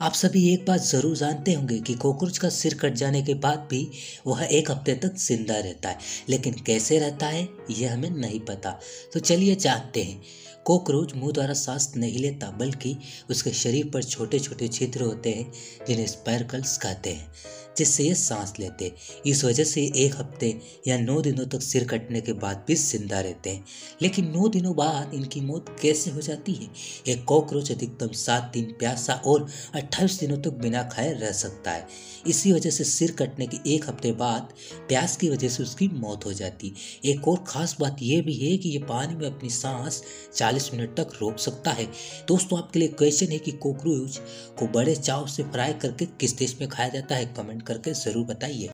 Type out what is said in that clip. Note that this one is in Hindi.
आप सभी एक बात ज़रूर जानते होंगे कि कॉकरोच का सिर कट जाने के बाद भी वह एक हफ़्ते तक ज़िंदा रहता है। लेकिन कैसे रहता है, यह हमें नहीं पता। तो चलिए जानते हैं। कॉकरोच मुँह द्वारा सांस नहीं लेता, बल्कि उसके शरीर पर छोटे छोटे छिद्र होते हैं, जिन्हें स्पैरकल्स कहते हैं। जिससे ये सांस लेते इस वजह से एक हफ़्ते या नौ दिनों तक सिर कटने के बाद भी ज़िंदा रहते हैं। लेकिन नौ दिनों बाद इनकी मौत कैसे हो जाती है? एक कॉकरोच अधिकतम सात दिन प्यासा और अट्ठाईस दिनों तक बिना खाए रह सकता है। इसी वजह से सिर कटने के एक हफ़्ते बाद प्यास की वजह से उसकी मौत हो जाती। एक और ख़ास बात यह भी है कि ये पानी में अपनी सांस 40 मिनट तक रोक सकता है। दोस्तों, आपके लिए क्वेश्चन है कि कॉकरोच को बड़े चाव से फ्राई करके किस देश में खाया जाता है? कमेंट करके ज़रूर बताइए।